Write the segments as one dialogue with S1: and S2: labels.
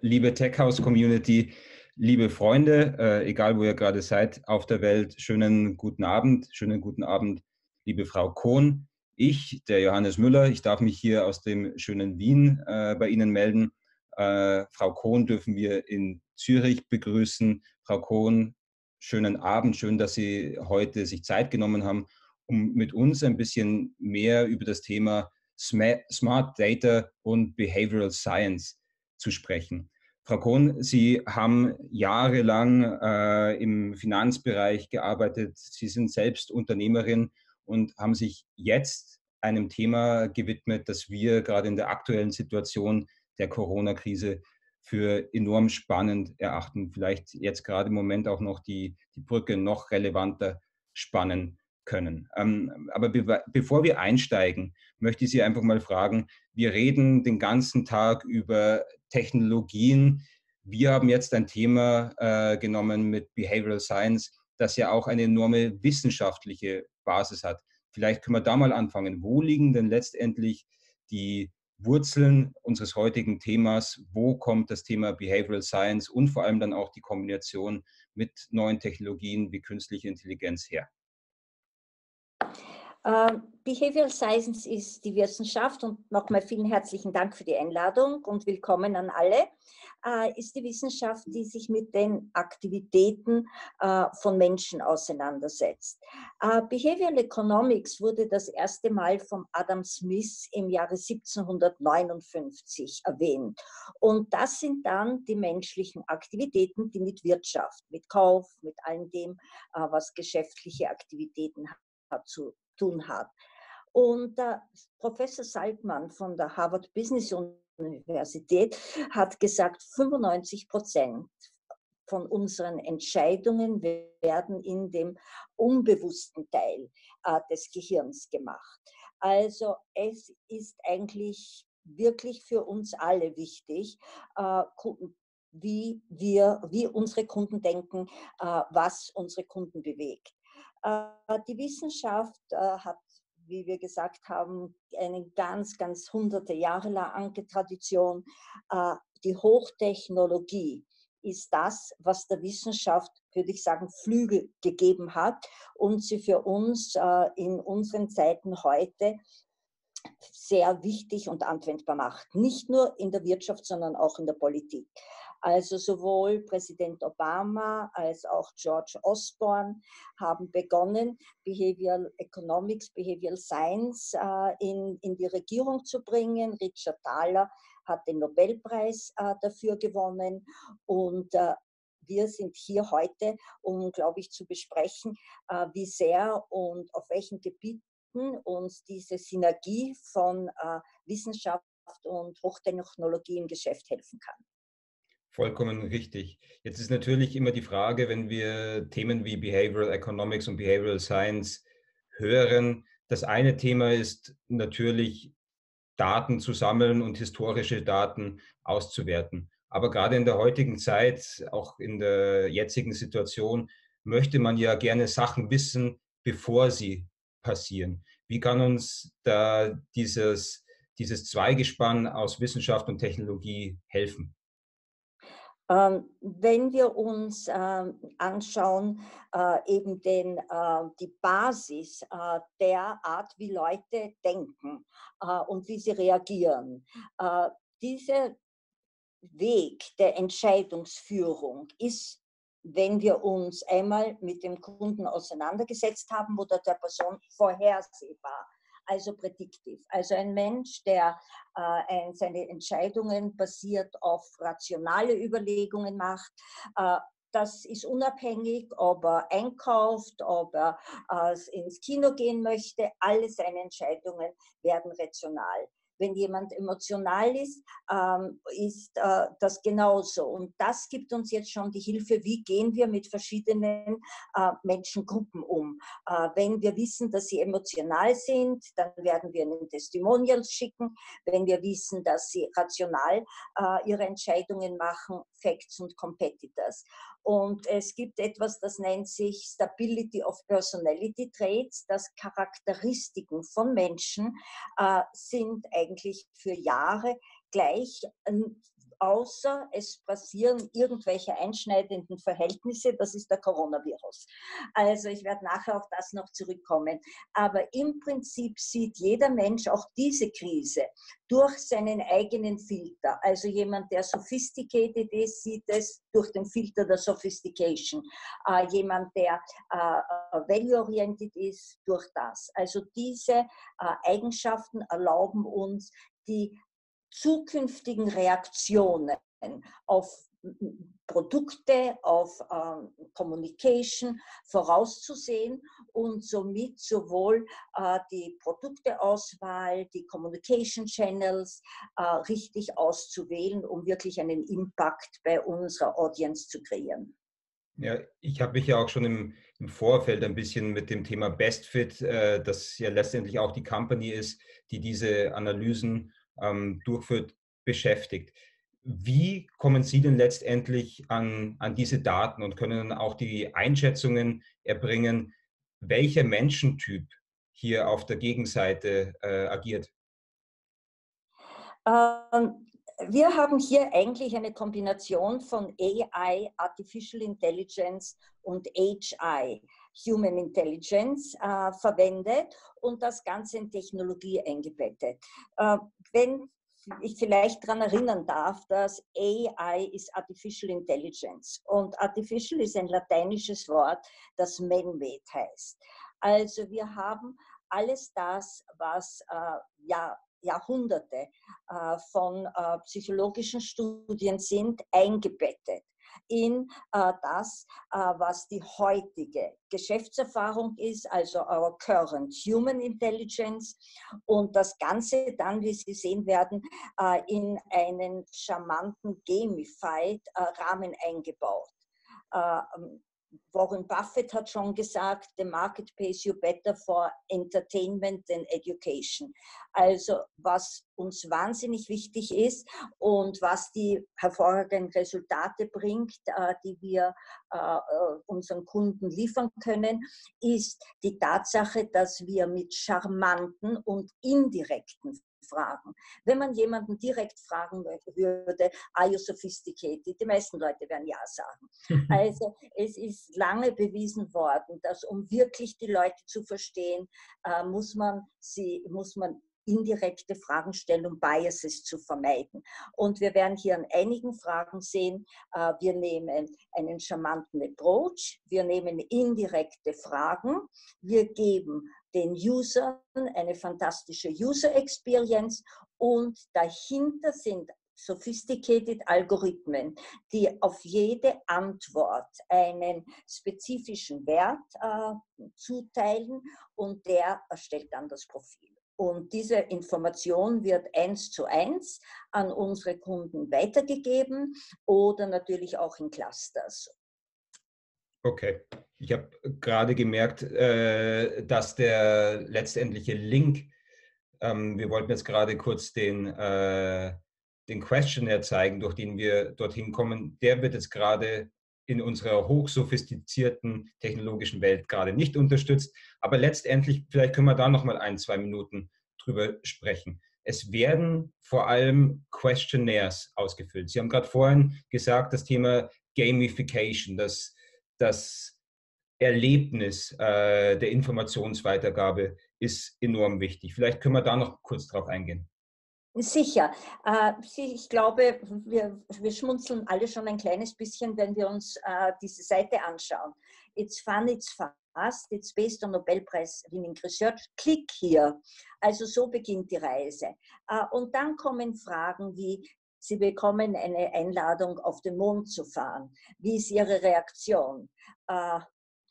S1: liebe TechHouse-Community, liebe Freunde, äh, egal wo ihr gerade seid auf der Welt, schönen guten Abend, schönen guten Abend, liebe Frau Kohn. Ich, der Johannes Müller, ich darf mich hier aus dem schönen Wien äh, bei Ihnen melden. Äh, Frau Kohn dürfen wir in Zürich begrüßen. Frau Kohn, schönen Abend, schön, dass Sie heute sich Zeit genommen haben, um mit uns ein bisschen mehr über das Thema Smart Data und Behavioral Science zu sprechen. Frau Kohn, Sie haben jahrelang äh, im Finanzbereich gearbeitet. Sie sind selbst Unternehmerin und haben sich jetzt einem Thema gewidmet, das wir gerade in der aktuellen Situation der Corona-Krise für enorm spannend erachten. Vielleicht jetzt gerade im Moment auch noch die, die Brücke noch relevanter spannen können. Ähm, aber be bevor wir einsteigen, möchte ich Sie einfach mal fragen, wir reden den ganzen Tag über Technologien. Wir haben jetzt ein Thema äh, genommen mit Behavioral Science, das ja auch eine enorme wissenschaftliche Basis hat. Vielleicht können wir da mal anfangen. Wo liegen denn letztendlich die Wurzeln unseres heutigen Themas? Wo kommt das Thema Behavioral Science und vor allem dann auch die Kombination mit neuen Technologien wie künstliche Intelligenz her?
S2: Uh, Behavioral Science ist die Wissenschaft und nochmal vielen herzlichen Dank für die Einladung und willkommen an alle. Uh, ist die Wissenschaft, die sich mit den Aktivitäten uh, von Menschen auseinandersetzt. Behavioral Economics wurde das erste Mal von Adam Smith im Jahre 1759 erwähnt. Und das sind dann die menschlichen Aktivitäten, die mit Wirtschaft, mit Kauf, mit allem dem, was geschäftliche Aktivitäten zu tun hat. Und äh, Professor Saltmann von der Harvard Business Universität hat gesagt, 95 Prozent von unseren Entscheidungen werden in dem unbewussten Teil äh, des Gehirns gemacht. Also es ist eigentlich wirklich für uns alle wichtig, äh, wie wir, wie unsere Kunden denken, äh, was unsere Kunden bewegt. Äh, die Wissenschaft äh, hat, wie wir gesagt haben, eine ganz, ganz hunderte Jahre lange Tradition. Äh, die Hochtechnologie ist das, was der Wissenschaft, würde ich sagen, Flügel gegeben hat und sie für uns in unseren Zeiten heute sehr wichtig und anwendbar macht. Nicht nur in der Wirtschaft, sondern auch in der Politik. Also sowohl Präsident Obama als auch George Osborne haben begonnen, Behavioral Economics, Behavioral Science äh, in, in die Regierung zu bringen. Richard Thaler hat den Nobelpreis äh, dafür gewonnen und äh, wir sind hier heute, um, glaube ich, zu besprechen, wie sehr und auf welchen Gebieten uns diese Synergie von Wissenschaft und Hochtechnologie im Geschäft helfen kann.
S1: Vollkommen richtig. Jetzt ist natürlich immer die Frage, wenn wir Themen wie Behavioral Economics und Behavioral Science hören, das eine Thema ist natürlich Daten zu sammeln und historische Daten auszuwerten. Aber gerade in der heutigen Zeit, auch in der jetzigen Situation, möchte man ja gerne Sachen wissen, bevor sie passieren. Wie kann uns da dieses, dieses Zweigespann aus Wissenschaft und Technologie helfen?
S2: Ähm, wenn wir uns ähm, anschauen, äh, eben den, äh, die Basis äh, der Art, wie Leute denken und wie sie reagieren, dieser Weg der Entscheidungsführung ist, wenn wir uns einmal mit dem Kunden auseinandergesetzt haben oder der Person vorhersehbar also prädiktiv. Also ein Mensch, der äh, seine Entscheidungen basiert auf rationale Überlegungen macht, äh, das ist unabhängig, ob er einkauft, ob er äh, ins Kino gehen möchte. Alle seine Entscheidungen werden rational wenn jemand emotional ist, ähm, ist äh, das genauso. Und das gibt uns jetzt schon die Hilfe, wie gehen wir mit verschiedenen äh, Menschengruppen um. Äh, wenn wir wissen, dass sie emotional sind, dann werden wir ihnen Testimonials schicken. Wenn wir wissen, dass sie rational äh, ihre Entscheidungen machen, Facts und Competitors. Und es gibt etwas, das nennt sich Stability of Personality Traits, das Charakteristiken von Menschen äh, sind eigentlich für Jahre gleich außer es passieren irgendwelche einschneidenden Verhältnisse, das ist der Coronavirus. Also ich werde nachher auf das noch zurückkommen. Aber im Prinzip sieht jeder Mensch auch diese Krise durch seinen eigenen Filter. Also jemand, der sophisticated ist, sieht es durch den Filter der Sophistication. Äh, jemand, der äh, value-oriented ist, durch das. Also diese äh, Eigenschaften erlauben uns, die zukünftigen Reaktionen auf Produkte, auf ähm, Communication vorauszusehen und somit sowohl äh, die Produkteauswahl, die Communication Channels äh, richtig auszuwählen, um wirklich einen Impact bei unserer Audience zu kreieren.
S1: Ja, ich habe mich ja auch schon im, im, Vorfeld ein bisschen mit dem Thema BestFit, äh, das ja letztendlich auch die Company ist, die diese Analysen ähm, durchführt, beschäftigt. Wie kommen Sie denn letztendlich an, an diese Daten und können auch die Einschätzungen erbringen, welcher Menschentyp hier auf der Gegenseite äh, agiert?
S2: Ähm, wir haben hier eigentlich eine Kombination von AI, Artificial Intelligence und HI, Human Intelligence, äh, verwendet und das Ganze in Technologie eingebettet. Äh, wenn ich vielleicht daran erinnern darf, dass AI ist Artificial Intelligence und Artificial ist ein lateinisches Wort, das man-made heißt. Also wir haben alles das, was äh, ja Jahrhunderte äh, von äh, psychologischen Studien sind, eingebettet in äh, das, äh, was die heutige Geschäftserfahrung ist, also our current human intelligence und das Ganze dann, wie Sie sehen werden, äh, in einen charmanten gamified äh, Rahmen eingebaut. Warren Buffett hat schon gesagt, the market pays you better for entertainment than education. Also was uns wahnsinnig wichtig ist und was die hervorragenden Resultate bringt, äh, die wir äh, äh, unseren Kunden liefern können, ist die Tatsache, dass wir mit charmanten und indirekten fragen. Wenn man jemanden direkt fragen würde, are you sophisticated? Die meisten Leute werden ja sagen. Also es ist lange bewiesen worden, dass um wirklich die Leute zu verstehen, äh, muss man sie, muss man indirekte Fragen stellen, um Biases zu vermeiden. Und wir werden hier an einigen Fragen sehen, äh, wir nehmen einen charmanten Approach, wir nehmen indirekte Fragen, wir geben den Usern eine fantastische User Experience. Und dahinter sind sophisticated Algorithmen, die auf jede Antwort einen spezifischen Wert äh, zuteilen. Und der erstellt dann das Profil. Und diese Information wird eins zu eins an unsere Kunden weitergegeben oder natürlich auch in Clusters.
S1: Okay. Ich habe gerade gemerkt, äh, dass der letztendliche Link, ähm, wir wollten jetzt gerade kurz den, äh, den Questionnaire zeigen, durch den wir dorthin kommen, der wird jetzt gerade in unserer hochsophistizierten technologischen Welt gerade nicht unterstützt. Aber letztendlich, vielleicht können wir da noch mal ein, zwei Minuten drüber sprechen. Es werden vor allem Questionnaires ausgefüllt. Sie haben gerade vorhin gesagt, das Thema Gamification, das das Erlebnis äh, der Informationsweitergabe ist enorm wichtig. Vielleicht können wir da noch kurz drauf eingehen.
S2: Sicher. Äh, ich glaube, wir, wir, schmunzeln alle schon ein kleines bisschen, wenn wir uns äh, diese Seite anschauen. It's fun, it's fast, it's based on Nobelpreis Winning Research. Klick hier. Also so beginnt die Reise. Äh, und dann kommen Fragen wie, Sie bekommen eine Einladung, auf den Mond zu fahren. Wie ist Ihre Reaktion?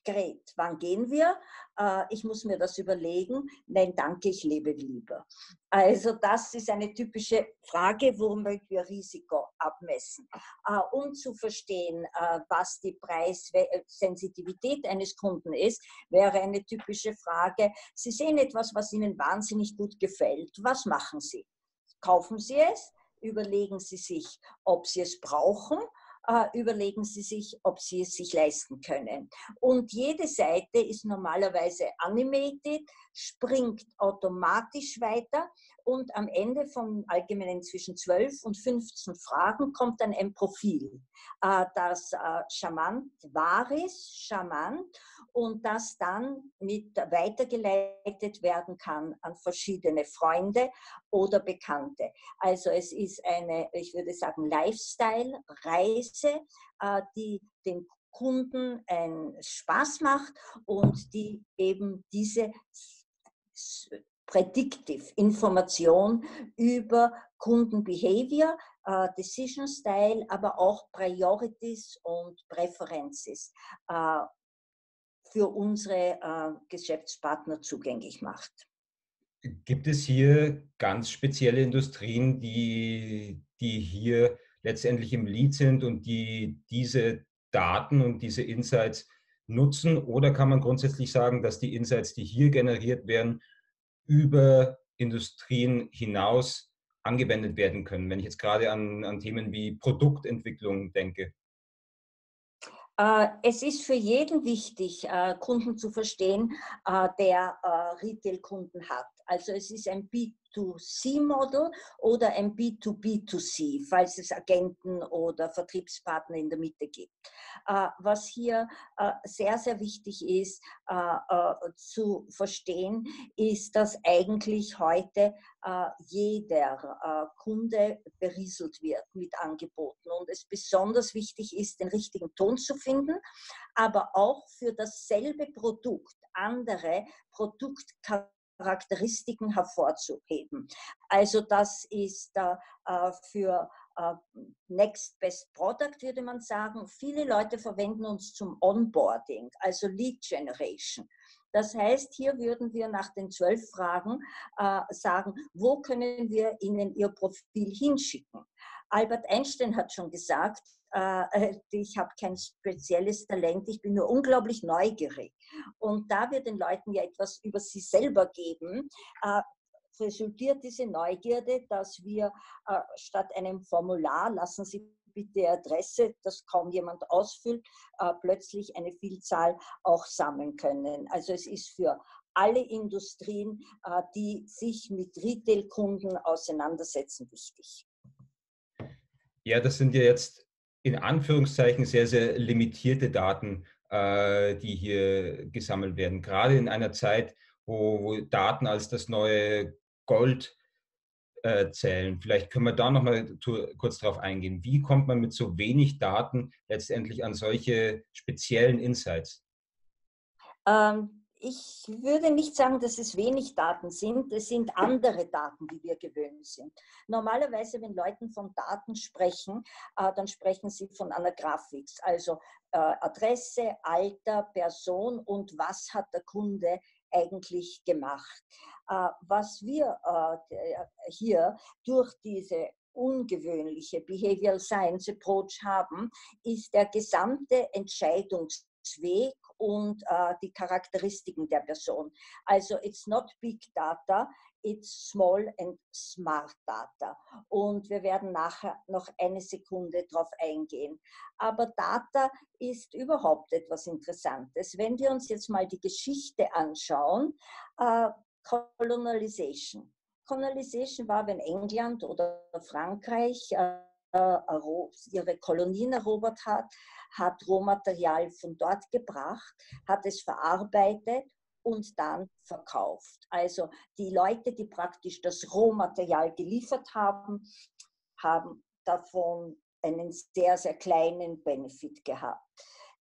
S2: Gret, wann gehen wir? Äh, ich muss mir das überlegen. Nein, danke, ich lebe lieber. Also das ist eine typische Frage, womit wir Risiko abmessen. Äh, um zu verstehen, äh, was die Preissensitivität eines Kunden ist, wäre eine typische Frage, Sie sehen etwas, was Ihnen wahnsinnig gut gefällt. Was machen Sie? Kaufen Sie es? überlegen Sie sich, ob Sie es brauchen, überlegen Sie sich, ob Sie es sich leisten können. Und jede Seite ist normalerweise animated, springt automatisch weiter und am Ende vom Allgemeinen zwischen 12 und 15 Fragen kommt dann ein Profil, äh, das äh, charmant wahr ist, charmant und das dann mit weitergeleitet werden kann an verschiedene Freunde oder Bekannte. Also es ist eine, ich würde sagen, Lifestyle-Reise, äh, die den Kunden einen Spaß macht und die eben diese Predictive Information über Kundenbehavior, äh, Decision Style, aber auch Priorities und Präferences äh, für unsere äh, Geschäftspartner zugänglich macht.
S1: Gibt es hier ganz spezielle Industrien, die, die hier letztendlich im Lead sind und die diese Daten und diese Insights nutzen? Oder kann man grundsätzlich sagen, dass die Insights, die hier generiert werden, über Industrien hinaus angewendet werden können? Wenn ich jetzt gerade an, an Themen wie Produktentwicklung denke.
S2: Äh, es ist für jeden wichtig, äh, Kunden zu verstehen, äh, der Retail-Kunden hat. Also es ist ein B2C-Model oder ein B2B2C, falls es Agenten oder Vertriebspartner in der Mitte gibt. Was hier sehr, sehr wichtig ist zu verstehen, ist, dass eigentlich heute jeder Kunde berieselt wird mit Angeboten und es besonders wichtig ist, den richtigen Ton zu finden, aber auch für dasselbe Produkt andere Produktkategorien Charakteristiken hervorzuheben. Also das ist äh, für äh, Next Best Product, würde man sagen. Viele Leute verwenden uns zum Onboarding, also Lead Generation. Das heißt, hier würden wir nach den zwölf Fragen äh, sagen, wo können wir Ihnen Ihr Profil hinschicken? Albert Einstein hat schon gesagt, äh, äh, ich habe kein spezielles Talent, ich bin nur unglaublich neugierig. Und da wir den Leuten ja etwas über sie selber geben, äh, resultiert diese Neugierde, dass wir statt einem Formular, lassen Sie bitte Adresse, das kaum jemand ausfüllt, plötzlich eine Vielzahl auch sammeln können. Also es ist für alle Industrien, die sich mit Retail-Kunden auseinandersetzen, wichtig.
S1: Ja, das sind ja jetzt in Anführungszeichen sehr, sehr limitierte Daten, äh, die hier gesammelt werden. Gerade in einer Zeit, wo, wo Daten als das neue Gold äh, zählen. Vielleicht können wir da nochmal kurz drauf eingehen. Wie kommt man mit so wenig Daten letztendlich an solche speziellen Insights?
S2: Ähm, ich würde nicht sagen, dass es wenig Daten sind. Es sind andere Daten, die wir gewöhnt sind. Normalerweise, wenn Leute von Daten sprechen, äh, dann sprechen sie von einer Grafik. Also äh, Adresse, Alter, Person und was hat der Kunde eigentlich gemacht. Äh, was wir hier durch diese ungewöhnliche Behavioral Science Approach haben, ist der gesamte Entscheidungsweg und äh, die Charakteristiken der Person. Also it's not big data, it's small and smart data. Und wir werden nachher noch eine Sekunde darauf eingehen. Aber Data ist überhaupt etwas Interessantes. Wenn wir uns jetzt mal die Geschichte anschauen, äh, Colonization. Colonization war, wenn England oder Frankreich äh, ihre Kolonien erobert hat, hat Rohmaterial von dort gebracht, hat es verarbeitet und dann verkauft. Also die Leute, die praktisch das Rohmaterial geliefert haben, haben davon einen sehr, sehr kleinen Benefit gehabt.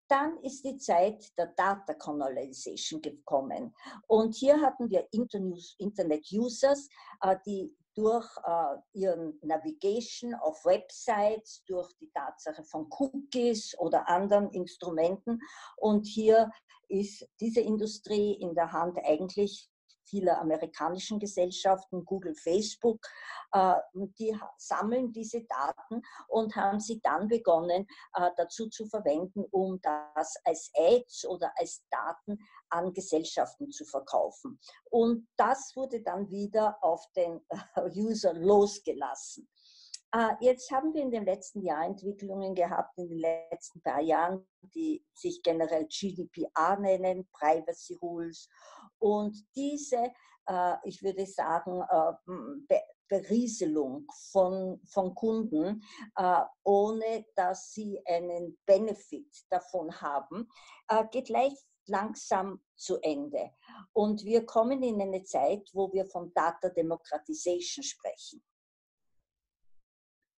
S2: Dann ist die Zeit der Data Colonization gekommen. Und hier hatten wir Internet-Users, äh, die durch äh, ihren Navigation auf Websites, durch die Tatsache von Cookies oder anderen Instrumenten. Und hier ist diese Industrie in der Hand eigentlich vieler amerikanischen Gesellschaften, Google, Facebook, äh, die sammeln diese Daten und haben sie dann begonnen äh, dazu zu verwenden, um das als Ads oder als Daten an Gesellschaften zu verkaufen. Und das wurde dann wieder auf den User losgelassen. Äh, jetzt haben wir in den letzten Jahren Entwicklungen gehabt, in den letzten paar Jahren, die sich generell GDPR nennen, Privacy Rules. Und diese, äh, ich würde sagen, äh, Berieselung von, von Kunden, ohne dass sie einen Benefit davon haben, geht leicht langsam zu Ende. Und wir kommen in eine Zeit, wo wir von Data Democratization sprechen.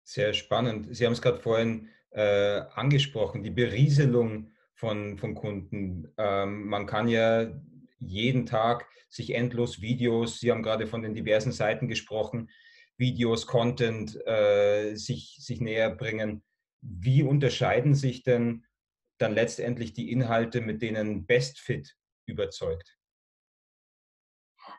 S1: Sehr spannend. Sie haben es gerade vorhin äh, angesprochen, die Berieselung von, von Kunden. Ähm, man kann ja jeden Tag sich endlos Videos, Sie haben gerade von den diversen Seiten gesprochen, Videos, Content äh, sich, sich näher bringen. Wie unterscheiden sich denn dann letztendlich die Inhalte, mit denen BestFit überzeugt?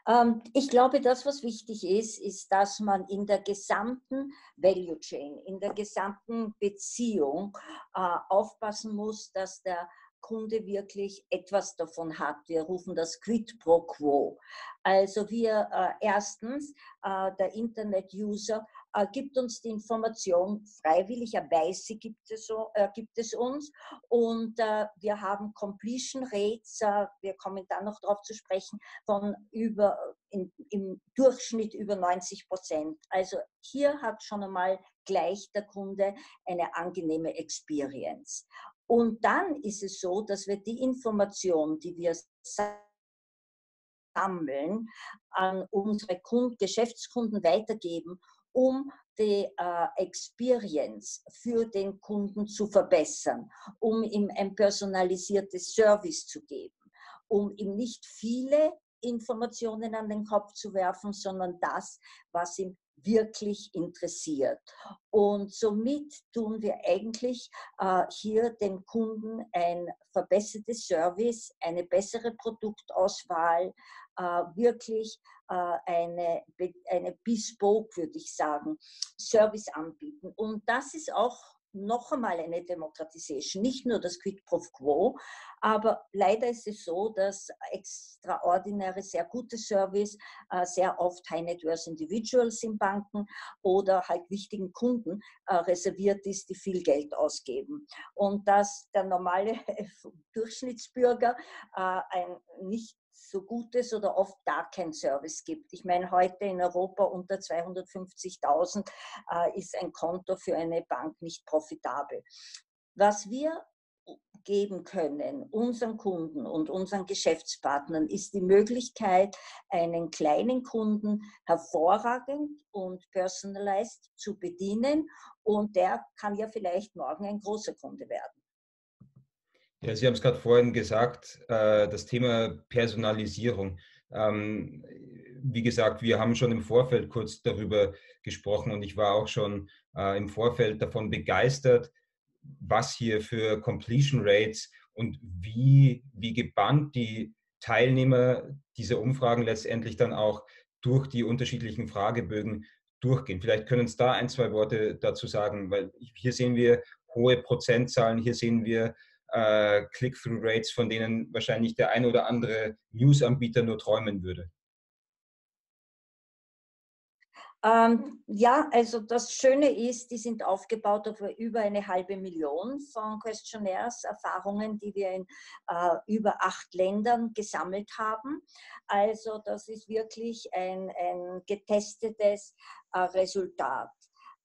S2: Ähm, ich glaube, das, was wichtig ist, ist, dass man in der gesamten Value Chain, in der gesamten Beziehung äh, aufpassen muss, dass der Kunde wirklich etwas davon hat. Wir rufen das Quid pro Quo. Also wir äh, erstens, äh, der Internet-User äh, gibt uns die Information, freiwilligerweise gibt es, äh, gibt es uns und äh, wir haben Completion Rates, äh, wir kommen dann noch darauf zu sprechen, von über, in, im Durchschnitt über 90 Prozent. Also hier hat schon einmal gleich der Kunde eine angenehme Experience. Und dann ist es so, dass wir die Information, die wir sammeln, an unsere Kunden, Geschäftskunden weitergeben um die äh, Experience für den Kunden zu verbessern, um ihm ein personalisiertes Service zu geben, um ihm nicht viele Informationen an den Kopf zu werfen, sondern das, was ihm wirklich interessiert. Und somit tun wir eigentlich äh, hier dem Kunden ein verbessertes Service, eine bessere Produktauswahl, äh, wirklich eine, eine Bespoke, würde ich sagen, Service anbieten. Und das ist auch noch einmal eine Demokratisation, nicht nur das Quid pro Quo, aber leider ist es so, dass extraordinäre, sehr gute Service äh, sehr oft High Net Worth Individuals in Banken oder halt wichtigen Kunden äh, reserviert ist, die viel Geld ausgeben. Und dass der normale Durchschnittsbürger äh, ein nicht so gutes oder oft gar kein Service gibt. Ich meine, heute in Europa unter 250.000 äh, ist ein Konto für eine Bank nicht profitabel. Was wir geben können unseren Kunden und unseren Geschäftspartnern ist die Möglichkeit, einen kleinen Kunden hervorragend und personalized zu bedienen und der kann ja vielleicht morgen ein großer Kunde werden.
S1: Ja, Sie haben es gerade vorhin gesagt, äh, das Thema Personalisierung. Ähm, wie gesagt, wir haben schon im Vorfeld kurz darüber gesprochen und ich war auch schon äh, im Vorfeld davon begeistert, was hier für Completion Rates und wie, wie gebannt die Teilnehmer dieser Umfragen letztendlich dann auch durch die unterschiedlichen Fragebögen durchgehen. Vielleicht können Sie da ein, zwei Worte dazu sagen, weil hier sehen wir hohe Prozentzahlen, hier sehen wir äh, Click-through-Rates, von denen wahrscheinlich der ein oder andere News-Anbieter nur träumen würde?
S2: Ähm, ja, also das Schöne ist, die sind aufgebaut auf über eine halbe Million von Questionnaires, Erfahrungen, die wir in äh, über acht Ländern gesammelt haben. Also das ist wirklich ein, ein getestetes äh, Resultat.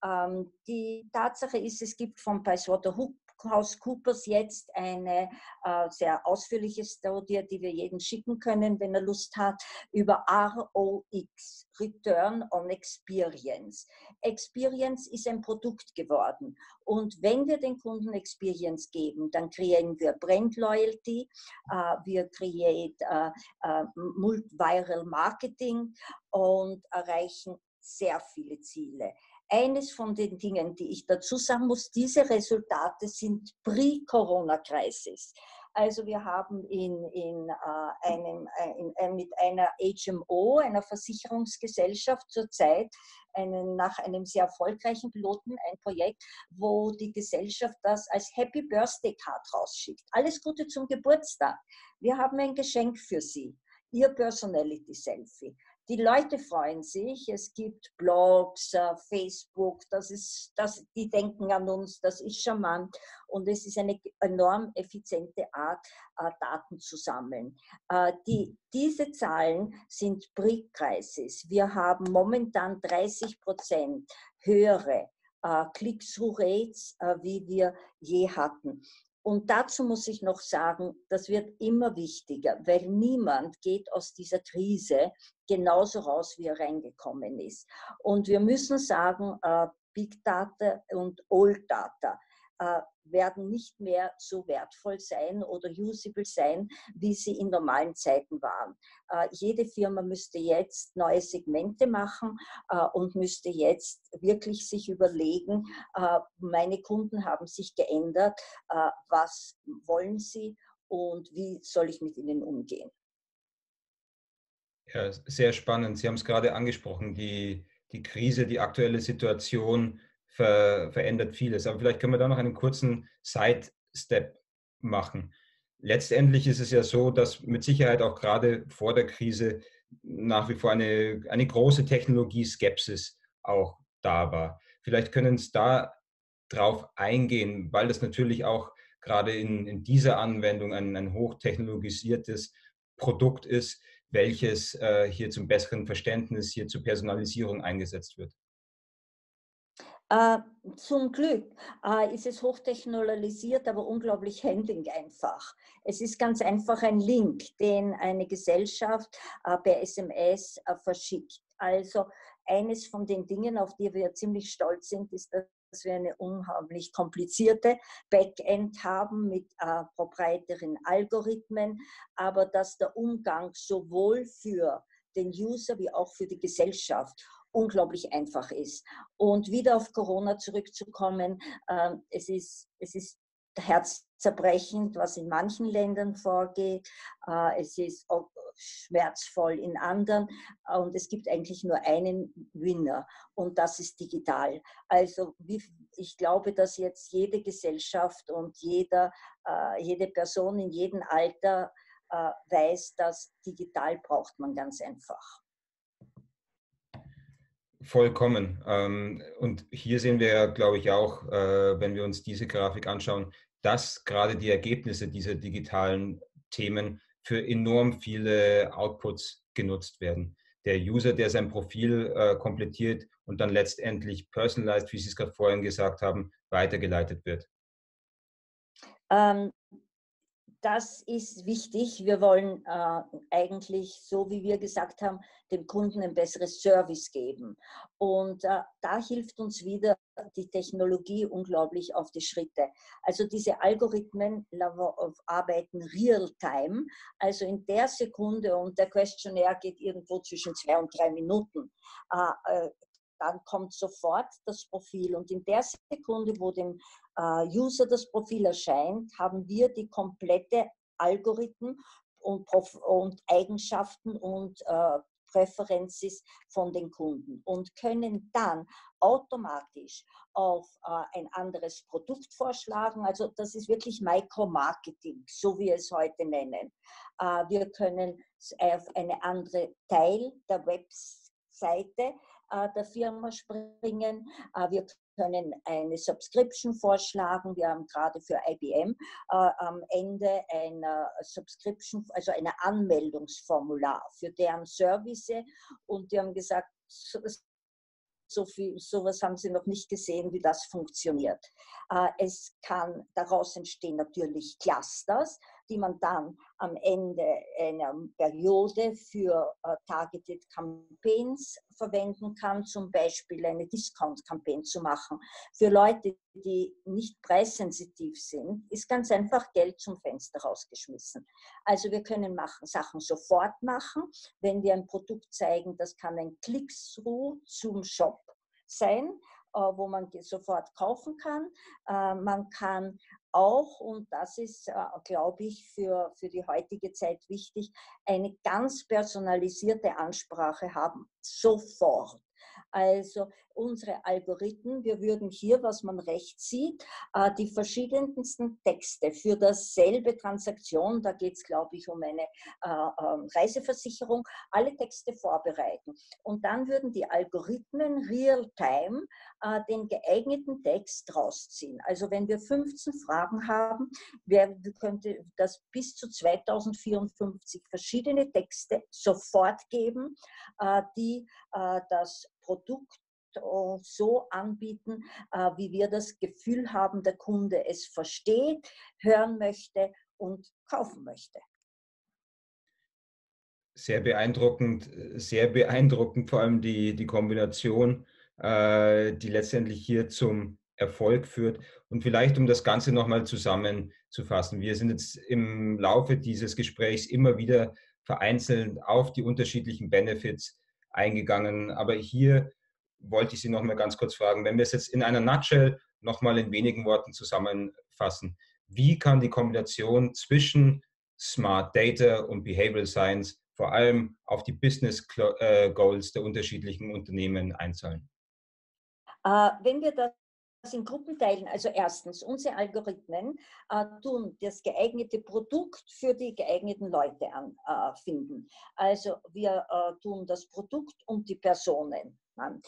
S2: Ähm, die Tatsache ist, es gibt von PricewaterhouseCoopers Coopers jetzt eine äh, sehr ausführliche Studie, die wir jedem schicken können, wenn er Lust hat, über ROX, Return on Experience. Experience ist ein Produkt geworden. Und wenn wir den Kunden Experience geben, dann kreieren wir Brand Loyalty, äh, wir kreieren äh, äh, Viral Marketing und erreichen sehr viele Ziele eines von den Dingen, die ich dazu sagen muss, diese Resultate sind Pre-Corona-Crisis. Also wir haben in, in, äh, einem, äh, in, äh, mit einer HMO, einer Versicherungsgesellschaft zurzeit, einen, nach einem sehr erfolgreichen Piloten ein Projekt, wo die Gesellschaft das als Happy Birthday Card rausschickt. Alles Gute zum Geburtstag. Wir haben ein Geschenk für Sie. Ihr Personality Selfie. Die Leute freuen sich. Es gibt Blogs, äh, Facebook, das ist, das, die denken an uns, das ist charmant. Und es ist eine enorm effiziente Art, äh, Daten zu sammeln. Äh, die, diese Zahlen sind Pre-Crisis. Wir haben momentan 30 Prozent höhere Click-Through-Rates, wie wir je hatten. Und dazu muss ich noch sagen, das wird immer wichtiger, weil niemand geht aus dieser Krise genauso raus, wie er reingekommen ist. Und wir müssen sagen, äh, Big Data und Old Data äh, werden nicht mehr so wertvoll sein oder usable sein, wie sie in normalen Zeiten waren. Äh, jede Firma müsste jetzt neue Segmente machen äh, und müsste jetzt wirklich sich überlegen, äh, meine Kunden haben sich geändert, was wollen sie und wie soll ich mit ihnen umgehen.
S1: Ja, sehr spannend. Sie haben es gerade angesprochen, die, die Krise, die aktuelle Situation ver, verändert vieles. Aber vielleicht können wir da noch einen kurzen Side-Step machen. Letztendlich ist es ja so, dass mit Sicherheit auch gerade vor der Krise nach wie vor eine, eine große Technologie-Skepsis auch da war. Vielleicht können Sie da drauf eingehen, weil das natürlich auch gerade in, in dieser Anwendung ein, ein hochtechnologisiertes Produkt ist, welches äh, hier zum besseren Verständnis, hier zur Personalisierung eingesetzt wird.
S2: Äh, zum Glück äh, ist es hochtechnologisiert, aber unglaublich handling einfach. Es ist ganz einfach ein Link, den eine Gesellschaft äh, per SMS verschickt. Also eines von den Dingen, auf die wir ziemlich stolz sind, ist, dass wir eine unheimlich komplizierte Backend haben mit äh, proprietären Algorithmen, aber dass der Umgang sowohl für den User wie auch für die Gesellschaft unglaublich einfach ist. Und wieder auf Corona zurückzukommen, äh, es, ist, es ist herzzerbrechend, was in manchen Ländern vorgeht. Äh, es ist schmerzvoll in anderen und es gibt eigentlich nur einen Winner und das ist digital. Also ich glaube, dass jetzt jede Gesellschaft und jeder, äh, jede Person in jedem Alter äh, weiß, dass digital braucht man ganz einfach.
S1: Vollkommen. Ähm, und hier sehen wir, glaube ich, auch, äh, wenn wir uns diese Grafik anschauen, dass gerade die Ergebnisse dieser digitalen Themen für enorm viele Outputs genutzt werden. Der User, der sein Profil äh, komplettiert und dann letztendlich personalized, wie Sie es gerade vorhin gesagt haben, weitergeleitet wird.
S2: Ähm, das ist wichtig. Wir wollen äh, eigentlich, so wie wir gesagt haben, dem Kunden ein besseres Service geben. Und äh, da hilft uns wieder die Technologie unglaublich auf die Schritte. Also diese Algorithmen arbeiten real-time, also in der Sekunde und der Questionnaire geht irgendwo zwischen zwei und drei Minuten. Äh, äh dann kommt sofort das Profil und in der Sekunde, wo dem User das Profil erscheint, haben wir die komplette Algorithmen und, und Eigenschaften und äh, Präferenzen von den Kunden und können dann automatisch auf äh, ein anderes Produkt vorschlagen. Also das ist wirklich Micromarketing, so wie wir es heute nennen. Äh, wir können auf eine andere Teil der Webseite äh, der Firma springen. Äh, wir können eine Subscription vorschlagen. Wir haben gerade für IBM äh, am Ende ein Subscription, also ein Anmeldungsformular für deren Service. Und die haben gesagt, so viel, sowas haben sie noch nicht gesehen, wie das funktioniert. Es kann daraus entstehen natürlich Clusters die man dann am Ende einer Periode für äh, Targeted Campaigns verwenden kann, zum Beispiel eine Discount-Campaign zu machen. Für Leute, die nicht preissensitiv sind, ist ganz einfach Geld zum Fenster rausgeschmissen. Also wir können machen, Sachen sofort machen. Wenn wir ein Produkt zeigen, das kann ein Click-Through zum Shop sein wo man sofort kaufen kann. Äh, man kann auch, und das ist, äh, glaube ich, für, für die heutige Zeit wichtig, eine ganz personalisierte Ansprache haben, sofort. Also unsere Algorithmen, wir würden hier, was man rechts sieht, äh, die verschiedensten Texte für dasselbe Transaktion, da geht es, glaube ich, um eine äh, ähm, Reiseversicherung, alle Texte vorbereiten. Und dann würden die Algorithmen real-time äh, den geeigneten Text rausziehen. Also wenn wir 15 Fragen haben, wer könnte das bis zu 2054 verschiedene Texte sofort geben, die das Produkt so anbieten, äh, wie wir das Gefühl haben, der Kunde es versteht, hören möchte und kaufen möchte.
S1: Sehr beeindruckend, sehr beeindruckend, vor allem die, die Kombination, äh, die letztendlich hier zum Erfolg führt. Und vielleicht, um das Ganze nochmal zusammenzufassen, wir sind jetzt im Laufe dieses Gesprächs immer wieder vereinzelt auf die unterschiedlichen Benefits eingegangen. Aber hier wollte ich Sie noch mal ganz kurz fragen, wenn wir es jetzt in einer Nutshell noch mal in wenigen Worten zusammenfassen, wie kann die Kombination zwischen Smart Data und Behavioral Science vor allem auf die Business äh, Goals der unterschiedlichen Unternehmen einzahlen?
S2: Äh, wenn wir das in Gruppen teilen, also erstens, unsere Algorithmen äh, tun das geeignete Produkt für die geeigneten Leute an, äh. Also wir äh, tun das Produkt und die Personen an.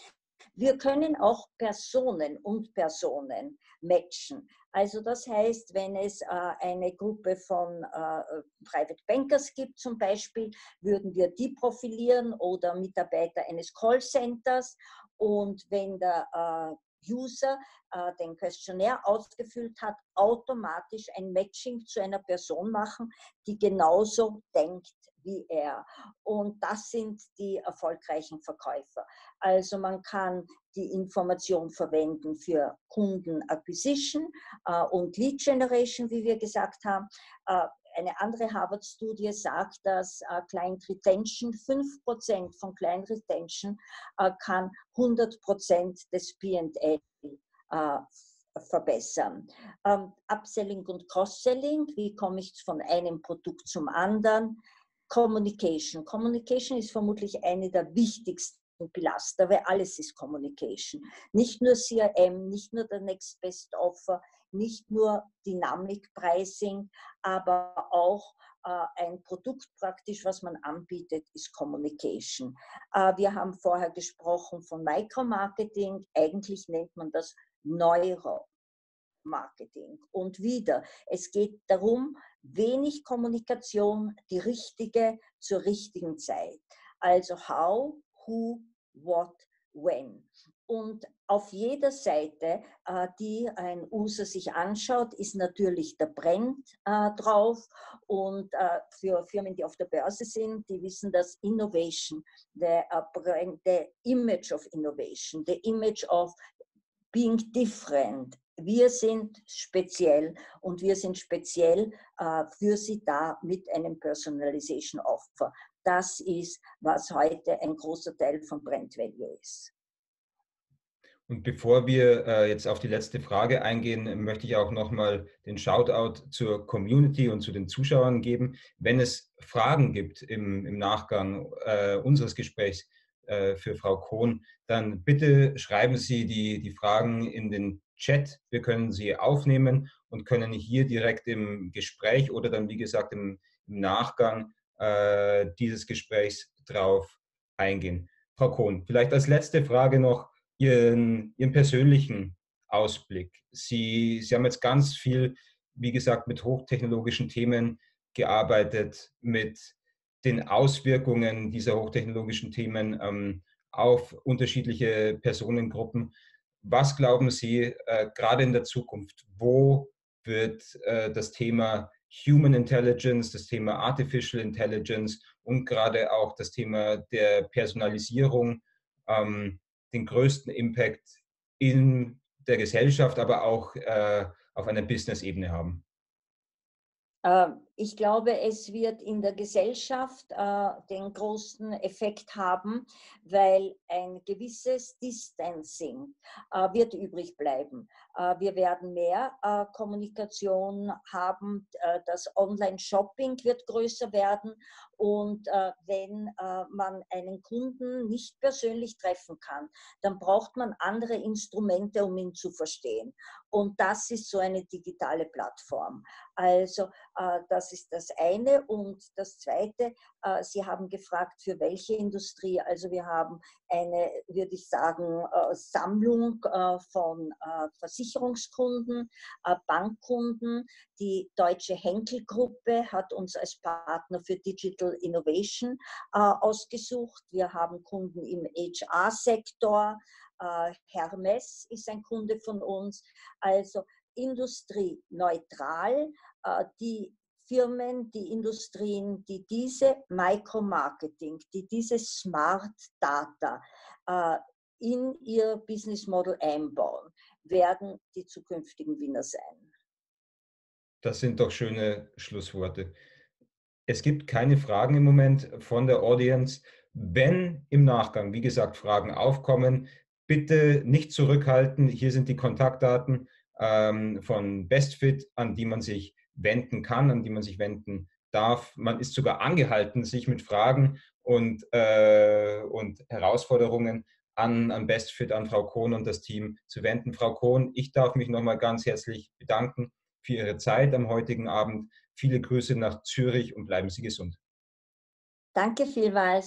S2: Wir können auch Personen und Personen matchen. Also das heißt, wenn es äh, eine Gruppe von äh, Private Bankers gibt zum Beispiel, würden wir die profilieren oder Mitarbeiter eines Callcenters. Und wenn der äh, User äh, den Questionnaire ausgefüllt hat, automatisch ein Matching zu einer Person machen, die genauso denkt wie er. Und das sind die erfolgreichen Verkäufer. Also man kann die Information verwenden für Kundenacquisition äh, und Lead Generation, wie wir gesagt haben. Äh, eine andere Harvard-Studie sagt, dass äh, Client Retention, 5% von Client Retention äh, kann 100% des P&L äh, verbessern. Ähm, Upselling und Cross-Selling, wie komme ich von einem Produkt zum anderen? Communication. Communication ist vermutlich eine der wichtigsten Pilaster, weil alles ist Communication. Nicht nur CRM, nicht nur der Next Best Offer, nicht nur Dynamic Pricing, aber auch äh, ein Produkt praktisch, was man anbietet, ist Communication. Äh, wir haben vorher gesprochen von Micromarketing. Eigentlich nennt man das Neuromarketing. Und wieder, es geht darum, wenig Kommunikation, die richtige zur richtigen Zeit. Also how, who, what, when. Und auf jeder Seite, äh, die ein User sich anschaut, ist natürlich der Brand äh, drauf. Und äh, für Firmen, die auf der Börse sind, die wissen, dass Innovation, the, brand, the image of innovation, the image of being different, wir sind speziell und wir sind speziell äh, für Sie da mit einem Personalization Offer. Das ist, was heute ein großer Teil von Brand Value ist.
S1: Und bevor wir äh, jetzt auf die letzte Frage eingehen, möchte ich auch nochmal den Shoutout zur Community und zu den Zuschauern geben. Wenn es Fragen gibt im, im Nachgang äh, unseres Gesprächs für Frau Kohn, dann bitte schreiben Sie die, die Fragen in den Chat. Wir können sie aufnehmen und können hier direkt im Gespräch oder dann, wie gesagt, im, im Nachgang äh, dieses Gesprächs drauf eingehen. Frau Kohn, vielleicht als letzte Frage noch Ihren, Ihren persönlichen Ausblick. Sie, Sie haben jetzt ganz viel, wie gesagt, mit hochtechnologischen Themen gearbeitet, mit den Auswirkungen dieser hochtechnologischen Themen ähm, auf unterschiedliche Personengruppen. Was glauben Sie äh, gerade in der Zukunft? Wo wird äh, das Thema Human Intelligence, das Thema Artificial Intelligence und gerade auch das Thema der Personalisierung ähm, den größten Impact in der Gesellschaft, aber auch äh, auf einer Business-Ebene haben?
S2: Ich glaube, es wird in der Gesellschaft äh, den großen Effekt haben, weil ein gewisses Distancing äh, wird übrig bleiben. Äh, wir werden mehr äh, Kommunikation haben, äh, das Online-Shopping wird größer werden und äh, wenn man einen Kunden nicht persönlich treffen kann, dann braucht man andere Instrumente, um ihn zu verstehen. Und das ist so eine digitale Plattform. Also das das ist das eine. Und das zweite, äh, Sie haben gefragt, für welche Industrie. Also wir haben eine, würde ich sagen, äh, Sammlung äh, von Versicherungskunden, Bankkunden. Die deutsche Henkel-Gruppe hat uns als Partner für Digital Innovation ausgesucht. Wir haben Kunden im HR-Sektor. Hermes ist ein Kunde von uns. Also industrieneutral, die Firmen, die Industrien, die diese Micromarketing, die diese Smart Data äh, in ihr Business Model einbauen, werden die zukünftigen Winner sein.
S1: Das sind doch schöne Schlussworte. Es gibt keine Fragen im Moment von der Audience. Wenn im Nachgang, wie gesagt, Fragen aufkommen, bitte nicht zurückhalten. Hier sind die Kontaktdaten ähm, von BestFit, an die man sich wenden kann, an die man sich wenden darf. Man ist sogar angehalten, sich mit Fragen und, äh, und Herausforderungen an, an BestFit, an Frau Kohn und das Team zu wenden. Frau Kohn, ich darf mich nochmal ganz herzlich bedanken für Ihre Zeit am heutigen Abend. Viele Grüße nach Zürich und bleiben Sie gesund.
S2: Danke vielmals.